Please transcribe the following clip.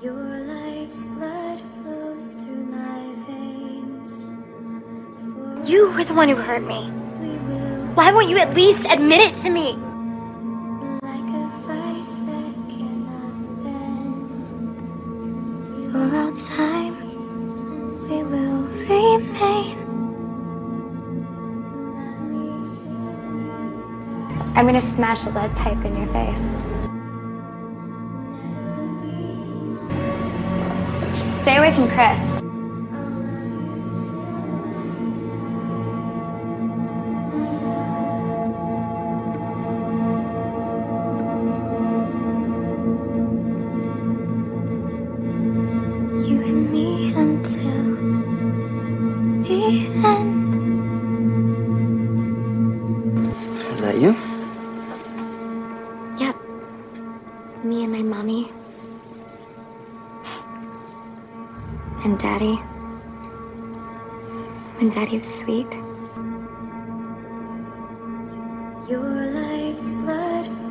Your life's blood flows through my veins. You were the one who hurt me. Why won't you at least admit it to me? Like a vice that cannot bend. For all time, we will remain. I'm gonna smash a lead pipe in your face. Stay away from Chris. You and me until the. Is that you? Yep. Me and my mommy. And daddy. When daddy was sweet. Your life's blood